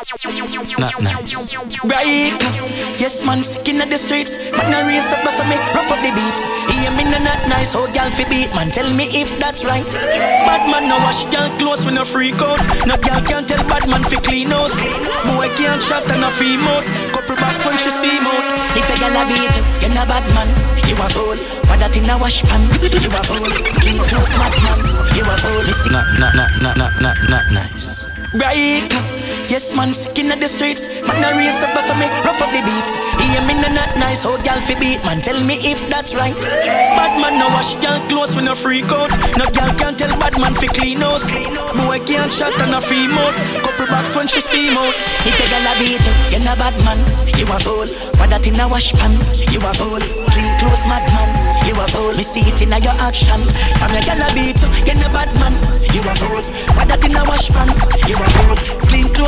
Not nice. Right. Yes, man, sick in the streets. Man, I raise the bus on me, rough up the beat. Hear me, no, not nice. How y'all fi beat, man? Tell me if that's right. Bad man, no wash y'all close when no freak out. No girl can't tell bad man fi clean house. Boy can't shot and a free mouth. Couple box when she see mouth. If a girl a beat, you no bad man. You a fool. But that in a wash pan. You a fool. Man. You Not, not, not, not, not, not, not nice. Right. Yes, man, sick in the streets. Man, I raise the bus on me, rough up the beat. Hear me, no, not nice. How y'all fi beat, man? Tell me if that's right. Bad man, no wash y'all close when no freak out. No girl can't tell bad man fi clean house. Boy can't shut and a free mouth. Couple box when she see mouth. If a girl a beat you, you no bad man. You a fool. But that in a wash pan. You a fool. Clean clothes, mad man. You a fool. Me see it in a your action. From your girl a beat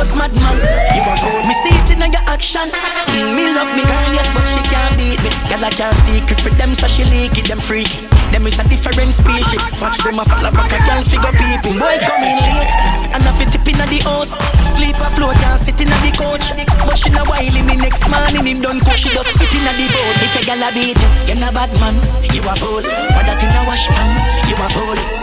Clean clothes, mad man. You a fool. Me see it in a your action. Mm, me love me girl, yes, but she can't beat me. Girl, I can't secret for them, so she leak it, them freaky. Them is a different species. Watch them a follow back a girl figure peeping. Boy coming late, and I fit tip inna the house. Sleep a float and sit inna the couch. But she no wily me next morning him done cook. She just fit inna the boat. If a girl a beat you, you no bad man. You a fool. But that inna wash pan, you a fool.